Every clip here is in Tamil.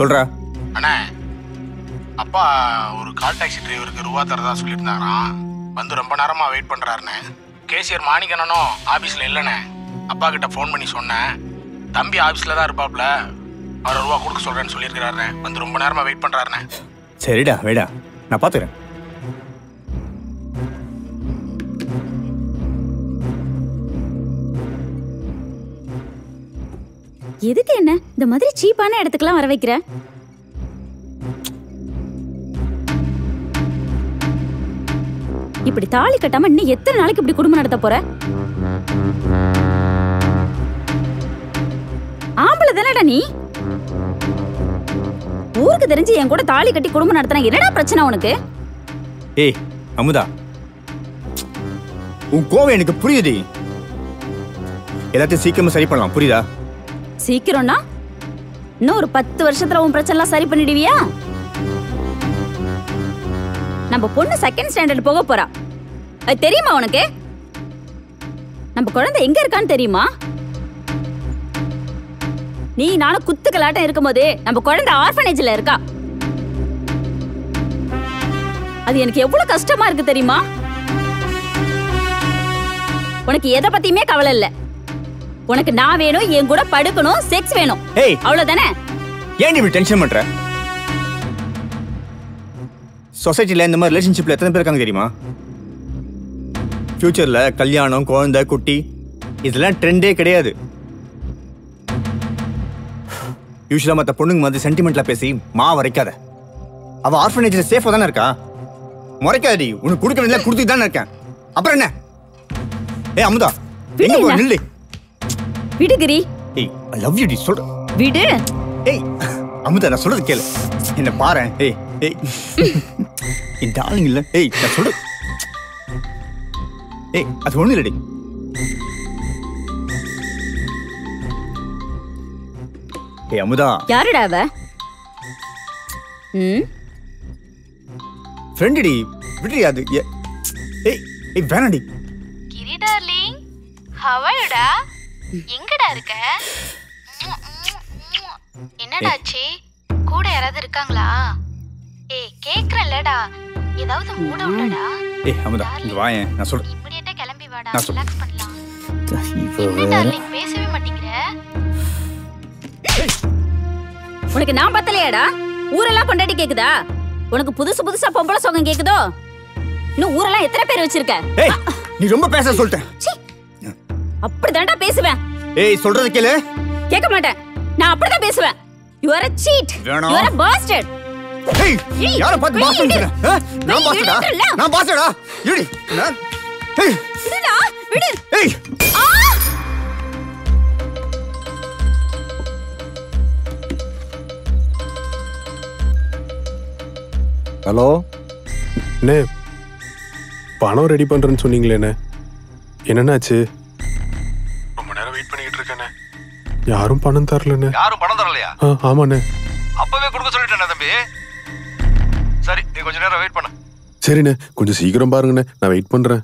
சொல்றா. அண்ணே அப்பா ஒரு கால் டாக்ஸி டிரைவருக்கு ரூபா தரதா சொல்லியிருந்தாராம் வந்து ரொம்ப நேரமா வெயிட் பண்றாருண்ணே. கேசியர் மாணிக்கண்ணனும் ஆபீஸ்ல இல்லைண்ணே. அப்பா கிட்ட ஃபோன் பண்ணி சொன்னேன். தம்பி ஆபீஸ்ல தான் இருப்பாப்ல. அவரை ரூபா கொடுக்க சொல்றேன்னு சொல்லியிருக்கிறாருண்ணே. வந்து ரொம்ப நேரமா வெயிட் பண்றாருண்ணே. சரிடா வேடா. நான் பாத்துக்கிறேன். எதுக்கு என்ன? இந்த மாதிரி சீப்பான இடத்துக்குலாம் வர வைக்கிற? இப்படி தாலி கட்டாம இன்னும் எத்தனை நாளைக்கு இப்படி குடும்பம் நடத்த போற? ஆம்பளை தானடா நீ? ஊருக்கு தெரிஞ்சு என் கூட தாலி கட்டி குடும்பம் நடத்தினா என்னடா பிரச்சனை உனக்கு? ஏய் அமுதா. உன் கோவம் எனக்கு புரியுது. எல்லாத்தையும் சீக்கிரமா சரி பண்ணலாம் புரியுதா? சீக்கிரம்னா? இன்னும் ஒரு பத்து வருஷத்துல உன் பிரச்சனை எல்லாம் சரி பண்ணிடுவியா? நம்ம பொண்ணு செகண்ட் ஸ்டாண்டர்ட் போக போறா. அது தெரியுமா உனக்கு? நம்ம குழந்தை எங்க இருக்கான்னு தெரியுமா? நீ நானும் குத்துக்கலாட்டம் இருக்கும்போது நம்ம குழந்தை ஆர்ஃபனேஜ்ல இருக்கா? அது எனக்கு எவ்வளவு கஷ்டமா இருக்கு தெரியுமா? உனக்கு எதை பத்தியுமே கவலை இல்ல. உனக்கு நான் வேணும் என் கூட படுக்கணும் செக்ஸ் வேணும். ஏய். அவ்வளவுதானே? ஏன் இப்படி டென்ஷன் பண்ற? சொசைட்டில இந்த மாதிரி ரிலேஷன்ஷிப்ல எத்தனை பேர் இருக்காங்க தெரியுமா? ஃபியூச்சர்ல கல்யாணம் குழந்தை குட்டி இதெல்லாம் ட்ரெண்டே கிடையாது. யூஸ்வலா மத்த பொண்ணுங்க மாதிரி சென்டிமெண்ட்ல பேசி மா வரைக்காத. அவ ஆர்ஃபனேஜ்ல சேஃபா தானே இருக்கா? முறைக்காதடி. உனக்கு கொடுக்க வேண்டியதெல்லாம் கொடுத்துட்டு தானே இருக்கேன். அப்புறம் என்ன? ஏய் அமுதா எங்க போ நில்லு. விடு கிரி ஏய் ஐ லவ் யூ டி சொல்ற விடு. ஏய் அமுதா நான் சொல்றது கேளு. என்ன பாரு ஏய் ஏய். என் டார்லிங் இல்ல. ஏய் நான் சொல்றது ஏய் அது ஒண்ணு இல்லடி ஏய் அமுதா. யாருடா அவ? ம்? ஃப்ரெண்டு டி. விடுடி அது. ஏய் ஏய் வேணாடி கிரி டார்லிங் ஹவாயுடா எங்கடா இருக்க? என்னடாச்சு? கூட யாராவது இருக்காங்களா? ஏய் கேக்குறல்லடா ஏதாவது மூட விட்டடா? ஏய் அமுதா இங்க வாயேன் நான் சொல்றேன். இமிடியேட்டா கிளம்பி வாடா. ரிலாக்ஸ் பண்ணலாம். டார்லிங் பேசவே மாட்டேங்கிற? உனக்கு நான் பத்தலையாடா? ஊரெல்லாம் கொண்டாடி கேக்குதா? உனக்கு புதுசு புதுசா பொம்பளை சோகம் கேக்குதோ? இன்னும் ஊரெல்லாம் எத்தனை பேர் வச்சிருக்க? நீ ரொம்ப பேச சொல்லிட்டேன். அப்படிதான்டா பேசுவேன். ஏய் சொல்றது கேளு. கேட்க மாட்டேன். நான் அப்படிதான் பேசுவேன். You are a cheat. வேணாம். You are a bastard. ஏய் யார பார்த்து பாஸ் வெளியிடு. பண்ற நான் வெளியிடுறேன்ல. நான் பாஸ்டடா இடி நான் ஏய். விடுடா விடு. ஏய். ஆ! ஹலோ? அண்ணே பணம் ரெடி பண்றேன்னு சொன்னீங்களேண்ணே. நேரம் இருக்கேண்ணே யாரும் பணம் தரலண்ணே. யாரும் பணம் தரலையா? ஆமாண்ணே. அப்பவே கொடுக்க சொல்லிட்டேன் தம்பி. சரி நீ கொஞ்ச நேரம் வெயிட் பண்ண. சரிண்ணே கொஞ்சம் சீக்கிரம் பாருங்கண்ணே. நான் வெயிட் பண்றேன்.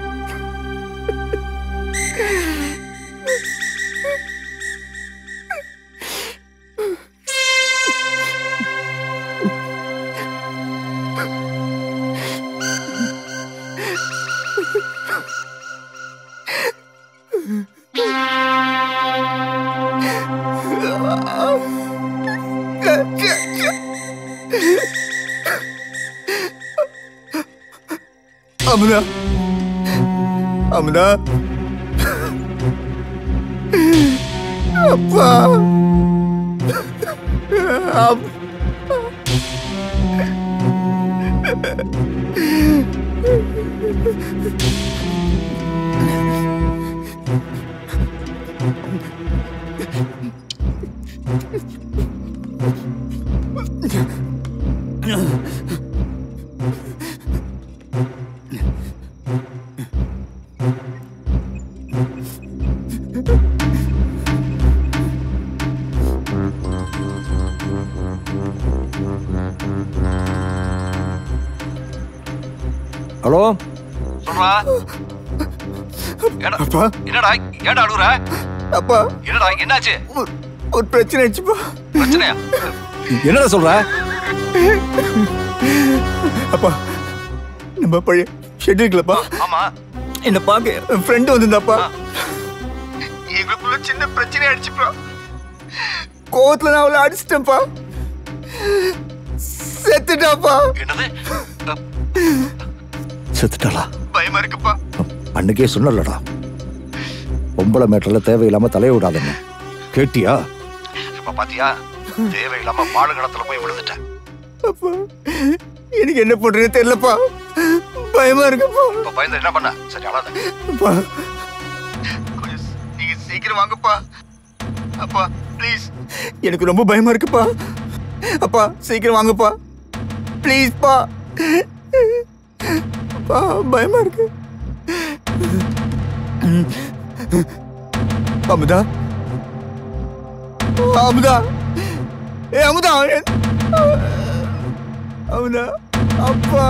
அமுதா அமுதா அப்பா அப்- ஹலோ? சொல்றா. அப்பா? என்னடா ஏடா அழுகுற அப்பா. என்னடா என்னாச்சு? ஒரு- பிரச்சனை ஆச்சுப்பா பிரச்சனையா? என்னடா சொல்ற? அப்பா நம்ம பழைய ஷெட் இருக்குல்லப்பா. ஆமா. என்ன பார்க்க என் ஃப்ரெண்டு வந்திருந்தாப்பா. எங்களுக்குள்ள சின்ன பிரச்சனை ஆயிடுச்சுப்பா. கோவத்துல நான் அவளை அடிச்சிட்டேன்ப்பா. செத்துட்டாப்பா. என்னது? செத்துட்டாளா? பயமா இருக்குப்பா. அன்னைக்கே சொன்னலடா. பொம்பளை மேட்டர்ல தேவையில்லாம தலைய விடாதன்னு கேட்டியா? இப்ப பாத்தியா? தேவையில்லாம பாலுகணத்துல போய் விழுந்துட்டேன் அப்பா எனக்கு என்ன பண்றதுன்னு தெரியலப்பா. பயமா இருக்குப்பா. இப்ப பயந்து என்ன பண்ண? சரி அழாத. கொஞ்சம் நீங்க சீக்கிரம் வாங்கப்பா. அப்பா ப்ளீஸ் எனக்கு ரொம்ப பயமா இருக்குப்பா. அப்பா சீக்கிரம் வாங்கப்பா. ப்ளீஸ்ப்பா அப்பா பயமா இருக்கு. அமுதா. அமுதா. ஏ அமுதா. அமுதா அப்பா.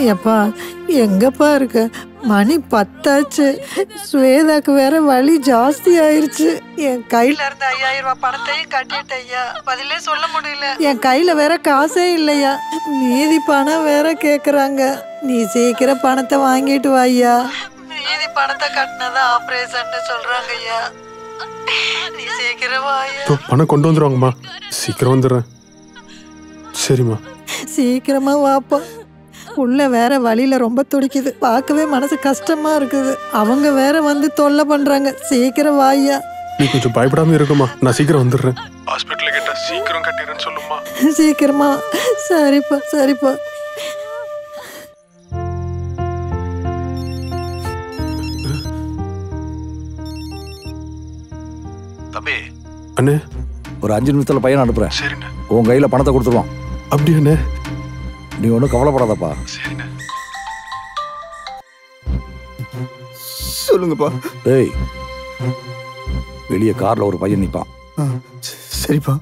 எப்பா எங்கப்பா இருக்க? மணி பத்தாச்சு. ஸ்வேதாக்கு வேற வலி ஜாஸ்தி ஆயிருச்சு. என் கையில இருந்த ஐயாயிரம் ரூபாய் பணத்தையும் கட்டிட்டேன் ஐயா. பதிலே சொல்ல முடியல. என் கையில வேற காசே இல்லையா. மீதி பணம் வேற கேக்குறாங்க. நீ சீக்கிரம் பணத்தை வாங்கிட்டு வா ஐயா. மீதி பணத்தை கட்டினதா ஆபரேஷன் சொல்றாங்க ஐயா. நீ சீக்கிரம் வா ஐயா. பணம் கொண்டு வந்துருவாங்கம்மா. சீக்கிரம் வந்துடுறேன். சரிம்மா. சீக்கிரமா வாப்பா. உள்ள வேற வழியில ரொம்ப துடிக்குது. பார்க்கவே மனசு கஷ்டமா இருக்குது. அவங்க வேற வந்து தொல்லை பண்றாங்க. சீக்கிரம் வாய்யா. நீ கொஞ்சம் பயப்படாம இருக்குமா நான் சீக்கிரம் வந்துடுறேன். ஹாஸ்பிட்டல் கிட்ட சீக்கிரம் கட்டிடுறேன்னு சொல்லுமா சீக்கிரமா. சரிப்பா சரிப்பா. தம்பி. அண்ணே. ஒரு அஞ்சு நிமிஷத்துல பையனை அனுப்புறேன். சரிண்ணே. உன் கையில பணத்தை கொடுத்துருவான். அப்படி அண்ணே நீ ஒன்றும் கவலைப்படாதப்பா. சொல்லுங்கப்பா. டேய் வெளியே கார்ல ஒரு பையன் நிற்பான் சரிப்பா.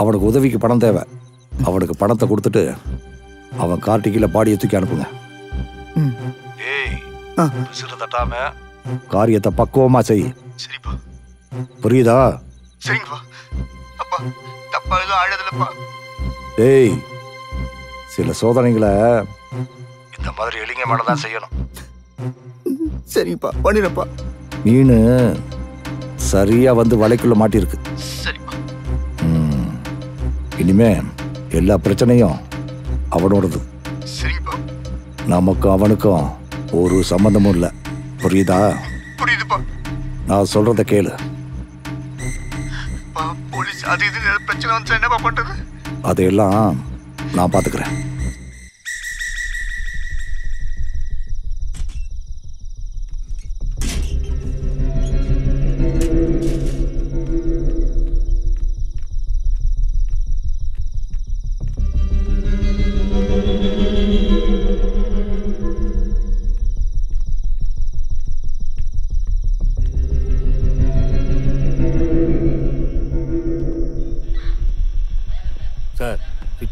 அவனுக்கு உதவிக்கு பணம் தேவை. அவனுக்கு பணத்தை கொடுத்துட்டு அவன் கார் டிக்கில பாடியை தூக்கி அனுப்புங்க. தட்டாம. காரியத்தை பக்குவமா செய். சரிப்பா. புரியுதா? சரிங்கப்பா. அப்பா தப்பா எதுவும் ஆழதில்லப்பா டேய் சில சோதனைகளை இந்த மாதிரி எலிங்க மேலதான் செய்யணும். சரிப்பா பண்ணிடுறப்பா மீன் சரியா வந்து வலைக்குள்ள மாட்டியிருக்கு. சரிப்பா. இனிமே எல்லா பிரச்சனையும் அவனோடது. சரிங்கப்பா நமக்கும் அவனுக்கும் ஒரு சம்மந்தமும் இல்லை. புரியுதா? புரியுதுப்பா. நான் சொல்றத கேளு. பா போலீஸ் அது இது பிரச்சனை வந்துச்சா என்னப்பா பண்றது? அதையெல்லாம் நான் பார்த்துக்கிறேன்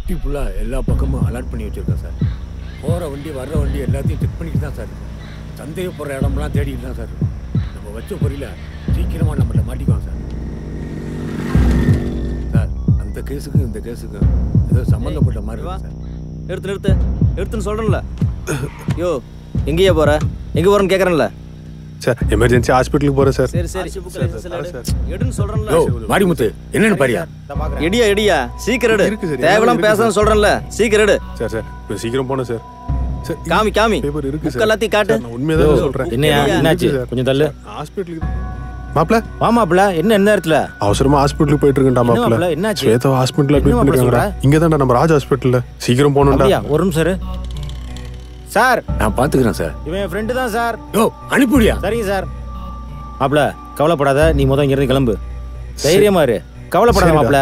சிட்டி ஃபுல்லாக எல்லா பக்கமும் அலர்ட் பண்ணி வச்சுருக்கேன் சார். போகிற வண்டி வர்ற வண்டி எல்லாத்தையும் செக் பண்ணிட்டு தான் சார். சந்தேகப்படுற இடம்லாம் தேடிட்டு தான் சார். நம்ம வச்ச பொறியில சீக்கிரமாக நம்மள மாட்டிக்குவோம் சார். சார் அந்த கேஸுக்கும் இந்த கேஸுக்கும் ஏதோ சம்மந்தப்பட்ட மாதிரி சார். நிறுத்து நிறுத்து. நிறுத்துன்னு சொல்கிறேன்ல யோ எங்கேயா போற? எங்கே போகிறேன்னு கேட்குறேன்ல சார் எமர்ஜென்சி ஹாஸ்பிட்டலுக்கு போகிறேன் சார். சரி சரி. எடுன்னு சொல்கிறேன்ல யோ மாரிமுத்து என்னன்னு பாரியா எடியா எடியா சீக்கிரம் எடு. இருக்கு பேசணும்னு சொல்கிறேன்ல சீக்கிரம் எடு. சார் சார் இப்போ சீக்கிரம் போனேன் சார். சார் காமி காமி. பேப்பர் இருக்கு சார். எல்லாத்தையும் காட்டு. நான் உண்மையதான் சொல்றேன். இருக்கு என்னாச்சு. கொஞ்சம் தள்ளு. ஹாஸ்பிட்டலுக்கு மாப்பிள வாமாப்ல என்ன எந்த நேரத்துல? அவசரமா ஹாஸ்பிட்டலுக்கு போயிட்டு இருக்கேன்டா என்ன மாப்பிள, என்னாச்சு? ஸ்வேதா ஹாஸ்பிட்டல் என்ன அட்மிட் பண்ணிருக்காங்கடா? இங்க தான்டா நம்ம ராஜ் ஹாஸ்பிட்டல்ல சீக்கிரம் அப்படியா? ஒரு நிமிஷம். சார். நான் பாத்துக்கிறேன் சார். இவன் என் ஃப்ரெண்டு தான் சார். யோ அனுப்பிடியா சரிங்க சார். மாப்ள கவலைப்படாத நீ முதல் இங்கிருந்து கிளம்பு. தைரியமா இரு. கவலைப்படாத. மாப்ள.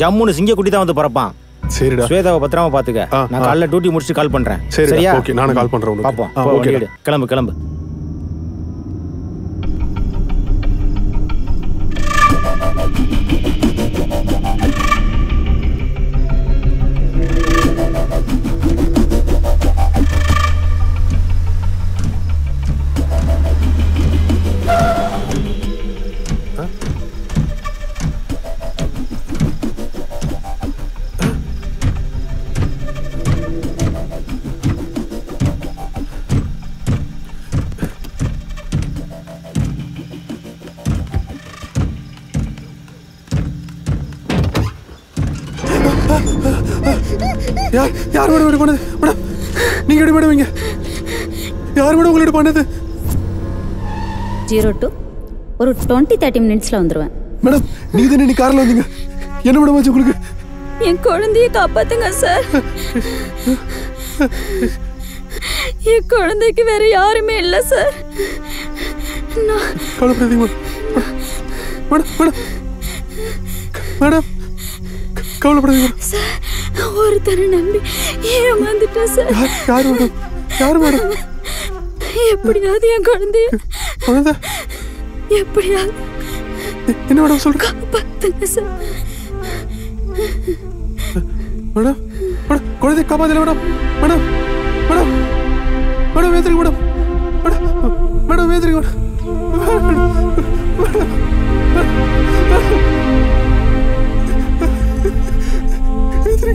ஜம்முன்னு சிங்க குட்டி தான் வந்து பிறப்பான். சரிடா. ஸ்வேதாவை பத்திரமா பாத்துக்க. நான். காலைல டியூட்டி முடிச்சுட்டு கால் பண்றேன். சரியா? okay, நானும் call பண்றேன். பாப்போம். கிளம்பு கிளம்பு. யார் யார் மேடம் இப்படி பண்ணது? மேடம் நீங்க எப்படி மேடம் இங்க? யார் மேடம் உங்களை இப்படி பண்ணது? Zero two. ஒரு டுவெண்ட்டி தேர்ட்டி மினிட்ஸில் வந்துடுவேன் மேடம் நீங்க தானே நீ கார்ல வந்தீங்க? என்ன மேடம் ஆச்சு உங்களுக்கு? என் குழந்தைய காப்பாத்துங்க சார். என் குழந்தைக்கு வேற யாருமே இல்லை சார். கவலைப்படாதீங்க மேடம். Madam madam. கவலைப்படாதீங்க சார் ஒருத்தரை நம்பி ஏமாந்துட்டேன் சார். யார் மேடம் யார் மேடம் எப்படியாவது என் குழந்தைய குழந்தை? எப்படியாவது என்ன மேடம் சொல்ற? காப்பாத்துங்க சார். மேடம் மேடம் குழந்தை காப்பாத்தல மேடம். மேடம் மேடம் மேடம் வேத்திரிங்க மேடம். மேடம் மேடம் வேத்திரிங்க மேடம். வேத்திரிங்க மேடம். ¡Qué